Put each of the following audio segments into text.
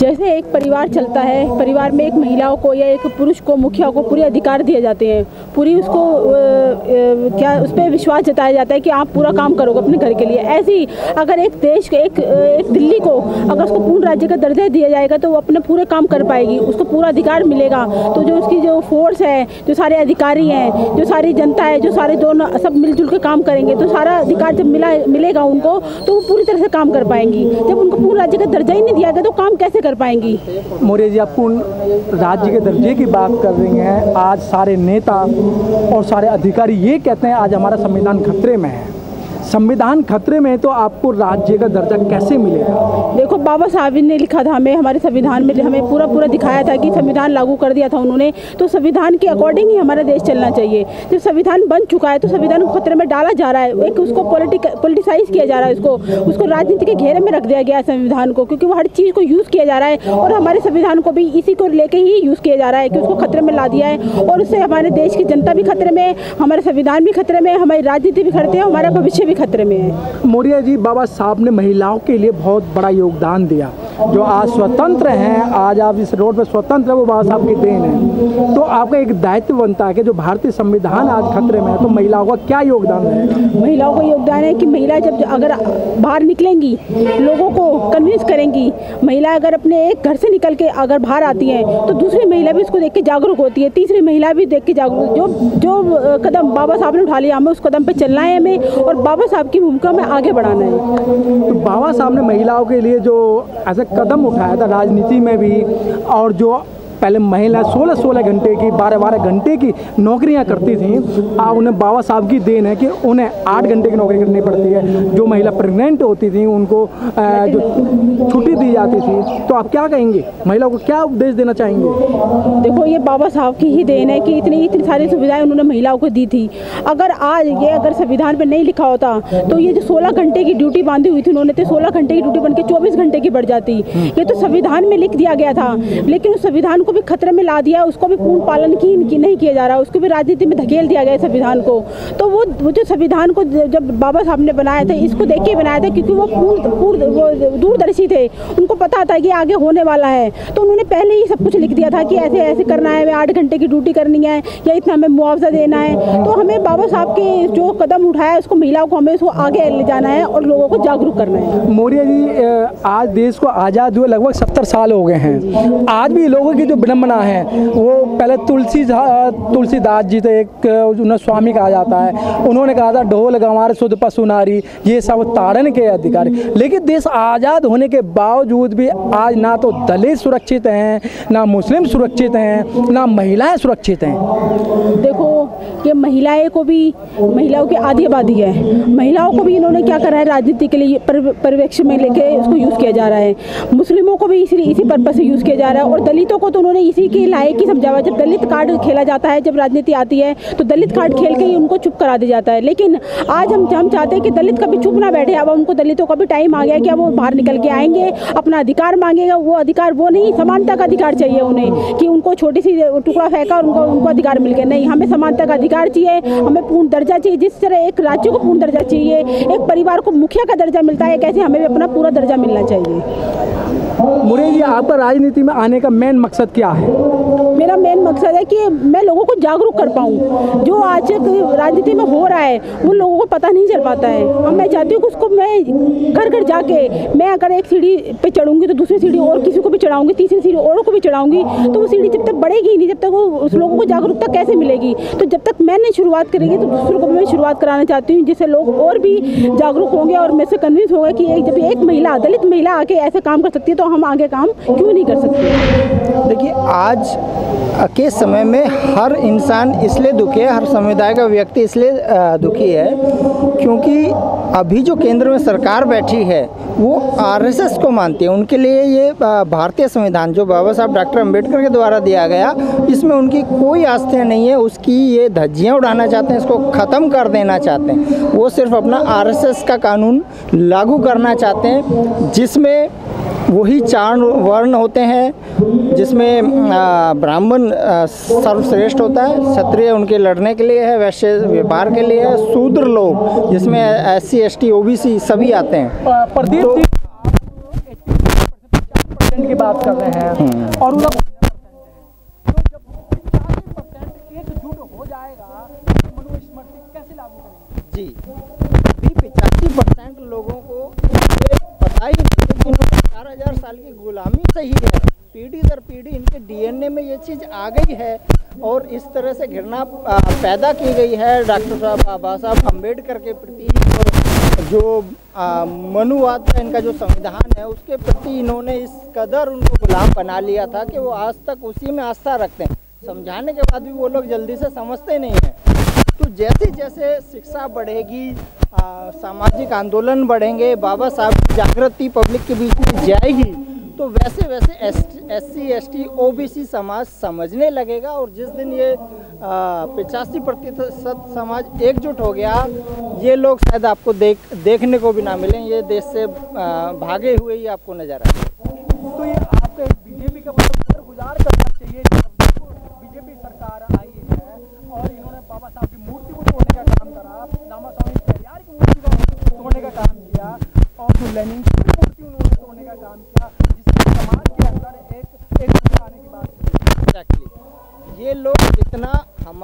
जैसे एक परिवार चलता है परिवार में एक महिलाओं को या एक पुरुष को मुखिया को पूरे अधिकार दिए जाते हैं। पूरी उसको अ, अ, क्या उस पर विश्वास जताया जाता है कि आप पूरा काम करोगे अपने घर के लिए। ऐसे ही अगर एक देश के एक एक दिल्ली को अगर उसको पूर्ण राज्य का दर्जा दिया जाएगा तो वो अपने पूरे काम कर पाएगी उसको पूरा अधिकार मिलेगा। तो जो उसकी जो फोर्स है जो सारे अधिकारी हैं जो सारी जनता है जो सारे दोनों सब मिलजुल के काम करेंगे तो सारा अधिकार जब मिला मिलेगा उनको तो वो पूरी तरह से काम कर पाएँगी। जब उनको पूर्ण राज्य का दर्जा ही नहीं दिया गया तो काम कैसे कर पाएँगी? मौर्य जी, आप राज्य के दर्जे की बात कर रही हैं? आज सारे नेता और सारे अधिकारी ये कहते हैं, आज हमारा संविधान खतरे में है। संविधान खतरे में तो आपको राज्य का दर्जा कैसे मिलेगा? देखो बाबा साहब ने लिखा था, हमें, हमारे संविधान में हमें पूरा पूरा दिखाया था कि संविधान लागू कर दिया था उन्होंने तो संविधान के अकॉर्डिंग ही हमारा देश चलना चाहिए। जब संविधान बन चुका है तो संविधान को खतरे में डाला जा रहा है, एक उसको पॉलिटिक पोलिटिसाइज किया जा रहा है उसको उसको राजनीति के घेरे में रख दिया गया है संविधान को, क्योंकि वो हर चीज़ को यूज़ किया जा रहा है, और हमारे संविधान को भी इसी को लेके ही यूज़ किया जा रहा है कि उसको खतरे में ला दिया है, और उससे हमारे देश की जनता भी खतरे में हमारे संविधान भी खतरे में हमारी राजनीति भी खतरे है, हमारा भविष्य भी खतरे में है। मौर्य जी, बाबा साहब ने महिलाओं के लिए बहुत बड़ा योगदान दिया। जो आज स्वतंत्र हैं आज आप इस रोड पर स्वतंत्र है वो बाबा साहब की देन है। तो आपका एक दायित्व बनता है कि जो भारतीय संविधान आज खतरे में है तो महिलाओं का क्या योगदान रहेगा महिलाओं का योगदान है कि महिला जब अगर बाहर निकलेंगी लोगों को कन्विंस करेंगी महिला अगर अपने एक घर से निकल के अगर बाहर आती है तो दूसरी महिला भी उसको देख के जागरूक होती है। तीसरी महिला भी देख के जागरूक जो जो कदम बाबा साहब ने उठा लिया हमें उस कदम पे चलना है हमें और बाबा साहब की भूमिका में आगे बढ़ाना है। तो बाबा साहब ने महिलाओं के लिए जो ऐसा कदम उठाया था राजनीति में भी और जो पहले महिला 16 16 घंटे की 12 12 घंटे की नौकरियाँ करती थी। अब उन्हें बाबा साहब की देन है कि उन्हें 8 घंटे की नौकरी करनी पड़ती है। जो महिला प्रेग्नेंट होती थी, उनको जो छुट्टी दी जाती थी तो आप क्या कहेंगे? महिलाओं को क्या उपदेश देना चाहेंगे? देखो, ये बाबा साहब की ही देन है कि इतनी इतनी सारी सुविधाएँ उन्होंने महिलाओं को दी थी। अगर आज ये अगर संविधान पर नहीं लिखा होता तो ये जो 16 घंटे की ड्यूटी बांधी हुई थी उन्होंने तो 16 घंटे की ड्यूटी बन के 24 घंटे की बढ़ जाती। ये तो संविधान में लिख दिया गया था, लेकिन उस संविधान को भी खतरे में ला दिया उसको भी पूर्ण पालन की, की नहीं किया जा रहा उसको भी राजनीति में धकेल दिया गया संविधान को। तो वो वो जो संविधान को जब बाबा साहब ने बनाया था इसको देख के बनाया था क्योंकि वो पूर्ण पूर्ण वो दूरदर्शी थे। उनको पता था कि आगे होने वाला है। तो उन्होंने पहले ही सब कुछ लिख दिया था कि ऐसे ऐसे करना है आठ घंटे की ड्यूटी करनी है या इतना हमें मुआवजा देना है। तो हमें बाबा साहब के जो कदम उठाया उसको महिलाओं को हमें उसको आगे ले जाना है और लोगों को जागरूक करना है। मौर्य जी आज देश को आज़ाद हुए लगभग सत्तर साल हो गए हैं। आज भी लोगों की जो विडम्बना है। वो पहले तुलसी तुलसीदास जी थे एक उन्हें स्वामी कहा जाता है। उन्होंने कहा था ढोल गंवार शुद्ध पशु नारी ये सब ताड़न के अधिकारी। लेकिन देश आज़ाद होने के बावजूद भी आज ना तो दलित सुरक्षित हैं ना मुस्लिम सुरक्षित हैं ना महिलाएँ सुरक्षित हैं। देखो ये महिलाएँ को भी महिलाओं की आधी आबादी है। महिलाओं को भी इन्होंने क्या करा है राजनीति के लिए पर, परिवेक्ष में लेके उसको यूज़ किया जा रहा है। मुस्लिमों को भी इसी इसी पर्पज से यूज़ किया जा रहा है और दलितों को तो उन्होंने इसी के लायक ही समझा जब दलित कार्ड खेला जाता है, जब राजनीति आती है तो दलित कार्ड खेल के ही उनको चुप करा दिया जाता है। लेकिन आज हम हम चाहते हैं कि दलित कभी चुप ना बैठे। अब उनको दलितों का भी टाइम आ गया कि अब वो बाहर निकल के आएँगे, अपना अधिकार मांगेगा। वो अधिकार, वो नहीं, समानता का अधिकार चाहिए उन्हें, कि उनको छोटी सी टुकड़ा फेंका और उनको उनको अधिकार मिल गया। नहीं, हमें समानता का अधिकार चाहिए, हमें पूर्ण दर्जा चाहिए। जिस तरह एक राज्य को पूर्ण दर्जा चाहिए, एक परिवार को मुखिया का दर्जा मिलता है, कैसे हमें भी अपना पूरा दर्जा मिलना चाहिए? मुरे जी आपका राजनीति में आने का मेन मकसद क्या है? मेरा मेन मकसद है कि मैं लोगों को जागरूक कर पाऊँ। जो आज राजनीति में हो रहा है वो लोगों को पता नहीं चल पाता है। और मैं चाहती हूँ कि उसको मैं घर घर जाके, मैं अगर एक सीढ़ी पे चढ़ूँगी तो दूसरी सीढ़ी और किसी को भी चढ़ाऊँगी, तीसरी सीढ़ी औरों को भी चढ़ाऊँगी तो वो सीढ़ी जब तक बढ़ेगी नहीं, जब तक वो उस लोगों को जागरूकता कैसे मिलेगी? तो जब तक मैंने शुरुआत करेगी तो दूसरों को मैं शुरुआत कराना चाहती हूँ, जिससे लोग और भी जागरूक होंगे और मैं से कन्विंस होंगे कि एक, जब एक महिला, दलित महिला आके ऐसे काम कर सकती है तो हम आगे काम क्यों नहीं कर सकते? देखिए, आज के समय में हर इंसान इसलिए दुखी है, हर समुदाय का व्यक्ति इसलिए दुखी है क्योंकि अभी जो केंद्र में सरकार बैठी है, वो आरएसएस को मानती है। उनके लिए ये भारतीय संविधान जो बाबा साहब डॉक्टर अंबेडकर के द्वारा दिया गया, इसमें उनकी कोई आस्था नहीं है। उसकी ये धज्जियाँ उड़ाना चाहते हैं, इसको ख़त्म कर देना चाहते हैं। वो सिर्फ़ अपना आरएसएस का कानून लागू करना चाहते हैं, जिसमें वही चार वर्ण होते हैं जिसमें ब्राह्मण सर्वश्रेष्ठ होता है क्षत्रिय उनके लड़ने के लिए है वैश्य व्यापार के लिए है शूद्र लोग जिसमें S C S T O B C सभी आते हैं। प्रदीप तो- की की बात कर रहे हैं और उनका तो जब पचासी परसेंट एकजुट हो जाएगा तो मनुस्मृति कैसे लागू करेंगे जी अभी पिचासी परसेंट लोगों को ये पता ही नहीं है कि इन्होंने चार हज़ार साल की गुलामी सही है पीढ़ी दर पीढ़ी इनके डीएनए में ये चीज़ आ गई है और इस तरह से घृणा पैदा की गई है। डॉक्टर साहब बाबा साहब अंबेडकर के प्रति और जो मनुवाद का इनका जो संविधान है, उसके प्रति इन्होंने इस कदर उनको गुलाम बना लिया था कि वो आज तक उसी में आस्था रखते हैं। समझाने के बाद भी वो लोग जल्दी से समझते नहीं हैं। तो जैसे जैसे शिक्षा बढ़ेगी सामाजिक आंदोलन बढ़ेंगे, बाबा साहब की जागृति पब्लिक के बीच में जाएगी तो वैसे वैसे S C S T O B C समाज समझने लगेगा और जिस दिन ये पचासी प्रतिशत समाज एकजुट हो गया, ये लोग शायद आपको देख, देखने को भी ना मिलें, ये देश से भागे हुए ही आपको नज़र आए। तो ये आपका बीजेपी का मतलब गुजार करना चाहिए बीजेपी सरकार आई है और इन्होंने बाबा साहब की मूर्ति को तोड़ने का काम करा दामा स्वामी पेरियार की मूर्ति को तोड़ने का काम किया, और जो की मूर्ति उन्होंने तोड़ने का काम किया जिससे समाज के अंदर एक एक आने की बात की एग्जैक्टली ये लोग जितना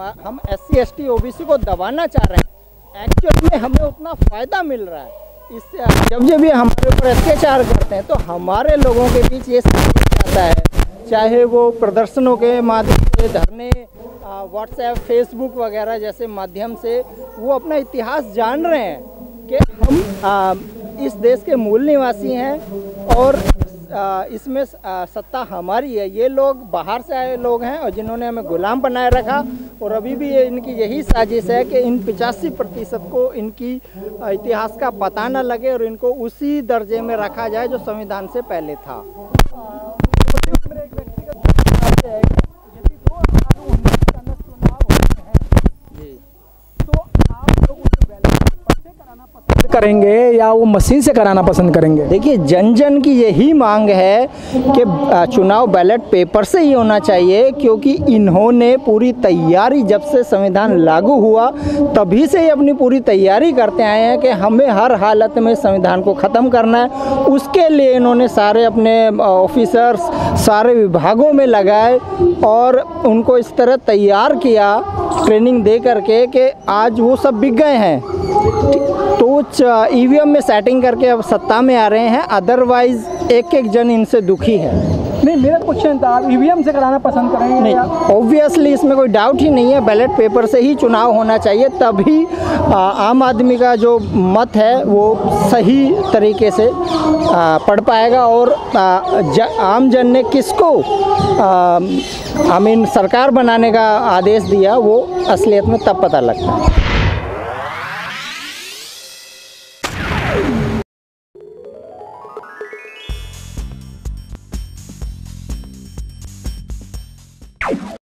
हम हम S C S T O B C को दबाना चाह रहे हैं। एक्चुअल में हमें उतना फ़ायदा मिल रहा है। इससे जब जब ये हमारे ऊपर अत्याचार करते हैं तो हमारे लोगों के बीच ये संदेश आता है। चाहे वो प्रदर्शनों के माध्यम से धरने व्हाट्सएप फेसबुक वगैरह जैसे माध्यम से वो अपना इतिहास जान रहे हैं कि हम आ, इस देश के मूल निवासी हैं और आ, इसमें आ, सत्ता हमारी है। ये लोग बाहर से आए लोग हैं और जिन्होंने हमें गुलाम बनाए रखा और अभी भी ये इनकी यही साजिश है कि इन पिचासी प्रतिशत को इनकी इतिहास का पता न लगे और इनको उसी दर्जे में रखा जाए जो संविधान से पहले था तो मेरा एक व्यक्तिगत आपसे है कि यदि दो हज़ार उन्नीस के अंदर चुनाव होते हैं जी तो आप लोग उस बैलेट से कराना पसंद करेंगे या वो मशीन से कराना पसंद करेंगे? देखिए जन जन की यही मांग है कि चुनाव बैलेट पेपर से ही होना चाहिए, क्योंकि इन्होंने पूरी तैयारी, जब से संविधान लागू हुआ, तभी से ही अपनी पूरी तैयारी करते आए हैं कि हमें हर हालत में संविधान को ख़त्म करना है। उसके लिए इन्होंने सारे अपने ऑफिसर्स सारे विभागों में लगाए और उनको इस तरह तैयार किया ट्रेनिंग दे करके कि आज वो सब बिक गए हैं। तो ई में सेटिंग करके अब सत्ता में आ रहे हैं अदरवाइज़ एक एक जन इनसे दुखी है। नहीं मेरा क्वेश्चन था आप ईवीएम से कराना पसंद करेंगे नहीं ऑब्वियसली इसमें कोई डाउट ही नहीं है बैलेट पेपर से ही चुनाव होना चाहिए तभी आ, आम आदमी का जो मत है वो सही तरीके से आ, पढ़ पाएगा और आ, ज, आम जन ने किसको आई मीन सरकार बनाने का आदेश दिया वो असलियत में तब पता लगता है।